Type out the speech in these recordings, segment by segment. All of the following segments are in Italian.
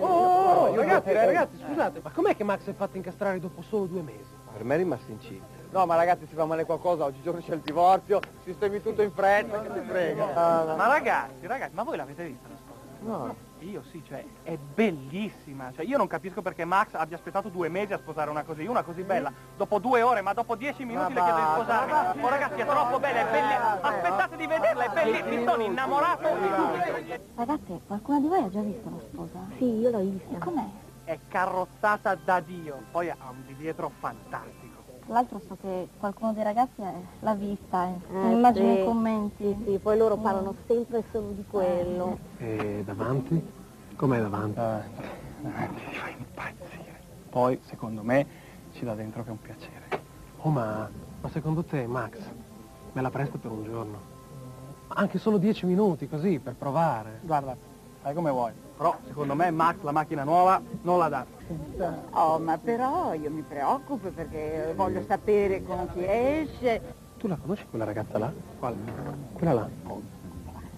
Oh, ragazzi, ragazzi, scusate, ma com'è che Max è fatto incastrare dopo solo due mesi? Per me è rimasto incinta. No, ma ragazzi, si fa male qualcosa, oggigiorno c'è il divorzio, sistemi tutto in fretta, che ti frega. Ma ragazzi, ragazzi, ma voi l'avete vista la sposa? No. Io sì, cioè, è bellissima. Cioè, io non capisco perché Max abbia aspettato due mesi a sposare una così, una così bella. Dopo due ore, ma dopo dieci minuti le chiede di sposare. Oh ragazzi, è troppo bella, è bellissima. Aspettate di vederla, è bellissima. Mi sono innamorato di subito. Ragazze, qualcuno di voi ha già visto la sposa? Sì, io l'ho vista. E com'è? È carrozzata da Dio. Poi ha un di dietro fantastico. Tra l'altro so che qualcuno dei ragazzi eh, l'ha vista, eh. Eh, immagino sì. i commenti. Sì, poi loro parlano sempre solo di quello. E davanti? Com'è davanti? ti fa impazzire. Poi, secondo me, ci dà dentro che è un piacere. Oh, ma, ma secondo te, Max, me la presta per un giorno? Anche solo dieci minuti, così, per provare. Guarda, fai come vuoi. Però, secondo me, Max la macchina nuova non la dà. Oh, ma però io mi preoccupo perché voglio sapere con chi esce. Tu la conosci quella ragazza là? Quale? Quella là.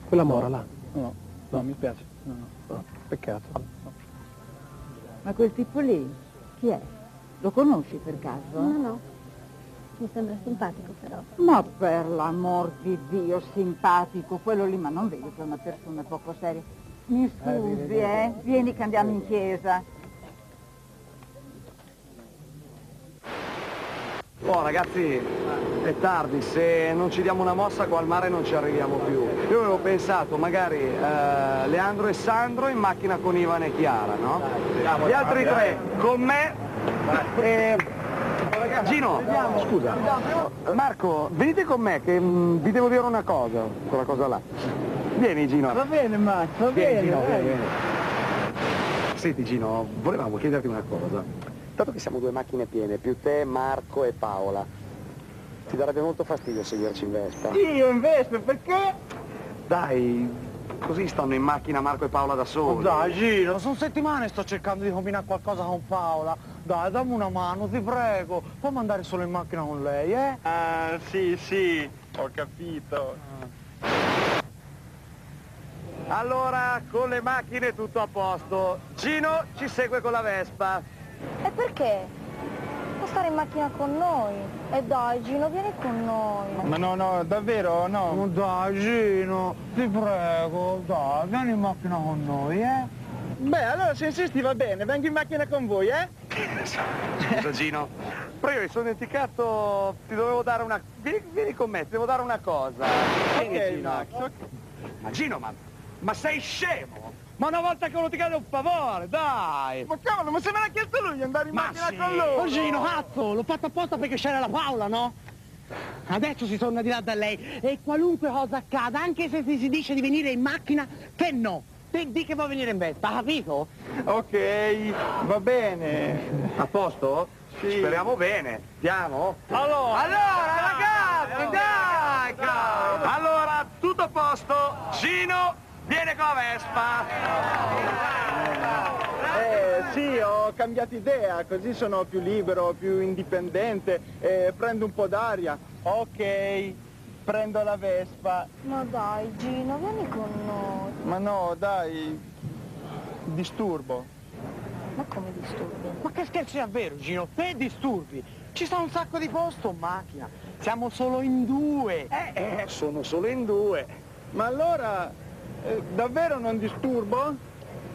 Quella mora là. No, no, mi spiace. No, no. No, peccato. Ma quel tipo lì, chi è? Lo conosci per caso? No, no. Mi sembra simpatico però. Ma per l'amor di Dio, simpatico, quello lì, ma non vedi che è una persona poco seria. Mi scusi, eh? Vieni che andiamo in chiesa. Oh ragazzi, è tardi, se non ci diamo una mossa qua al mare non ci arriviamo più. Io avevo pensato magari eh, Leandro e Sandro in macchina con Ivan e Chiara, no? Gli altri tre con me e... Gino, scusa, Marco, venite con me che mm, vi devo dire una cosa, quella cosa là. Vieni Gino. Va bene, Max, va Vieni, bene. Gino, vieni, vieni. Senti Gino, volevamo chiederti una cosa. Dato che siamo due macchine piene, più te, Marco e Paola, ti darebbe molto fastidio seguirci in Vespa? Io in Vespa, perché? Dai, così stanno in macchina Marco e Paola da soli. Dai, Gino, sono settimane sto cercando di combinare qualcosa con Paola. Dai, dammi una mano, ti prego. Fammi andare solo in macchina con lei, eh? Ah, sì, sì, ho capito. Allora, con le macchine tutto a posto. Gino ci segue con la Vespa. E perché? Può stare in macchina con noi. E dai, Gino, vieni con noi. Ma no, no, davvero, no? Ma dai, Gino, ti prego, dai, vieni in macchina con noi, eh? Beh, allora se insisti va bene, vengo in macchina con voi, eh? Scusa Gino, però io mi sono dimenticato, ti dovevo dare una... Vieni, vieni con me, ti devo dare una cosa. Vieni Ok, Gino. Max. Ma Gino, ma, ma sei scemo? Ma una volta che uno ti chiede un favore, dai! Ma cavolo, ma se me l'ha chiesto lui di andare in Ma macchina sì. con lui! Oh Gino, cazzo, l'ho fatto apposta perché c'era la Paola, no? Adesso si torna di là da lei e qualunque cosa accada, anche se ti si dice di venire in macchina, che no. Te di che vuoi venire in Vespa, capito? Ok, va bene. A posto? Sì. Speriamo bene. Andiamo? Allora, Allora, ragazzi, dai! cavolo. Allora, tutto a posto. Gino viene con la Vespa. Eh sì, ho cambiato idea, così sono più libero, più indipendente, e prendo un po' d'aria. Ok, prendo la Vespa. Ma dai, Gino, vieni con noi. Ma no, dai, disturbo. Ma come disturbi? Ma che scherzi davvero, Gino? Te disturbi. Ci sta un sacco di posto in macchina. Siamo solo in due. Eh, eh, sono solo in due. Ma allora, eh, davvero non disturbo?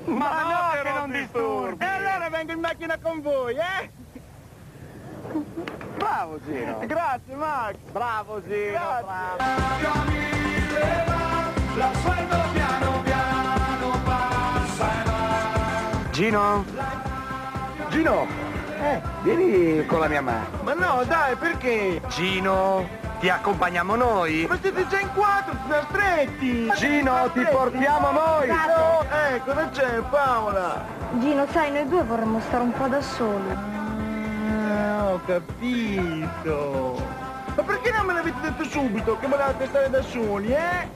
Ma, no, che, non disturbi. E allora vengo in macchina con voi, eh? Bravo Gino. Grazie, Max. Bravo Gino, Grazie. bravo. Gino? Gino? Eh. Vieni con la mia mano. Ma no, dai, perché? Gino, ti accompagniamo noi? Ma siete già in quattro, siete stretti! Gino, ti portiamo noi! No, eh, cosa c'è, Paola? Gino, sai, noi due vorremmo stare un po' da soli. Ah, ho capito. Ma perché non me l'avete detto subito che volevate stare da soli, eh?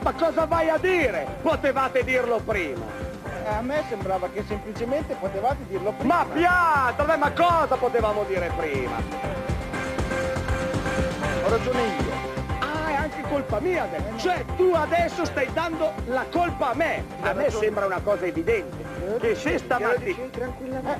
Ma cosa vai a dire? Potevate dirlo prima. Eh, A me sembrava che semplicemente potevate dirlo prima. Ma piatto, ma cosa potevamo dire prima? Ho ragione io. Ah, e anche colpa mia adesso. Cioè tu adesso stai dando la colpa a me. A me sembra una cosa evidente. Che se stamattina...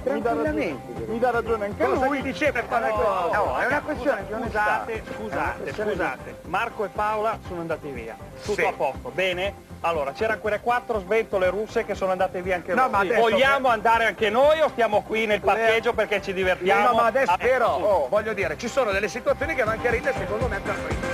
Tranquillamente. Mi dà ragione anche Cosa lui. dice per fare cosa? No, è una questione Scusate, scusate, scusate. Marco e Paola sono andati via. Tutto Sì. a posto, bene? Allora, c'erano quelle quattro sventole russe che sono andate via anche No, adesso- Vogliamo andare anche noi o stiamo qui nel parcheggio perché ci divertiamo? No, ma adesso Ah, però, oh, voglio dire, ci sono delle situazioni che vanno chiarite secondo me per prima.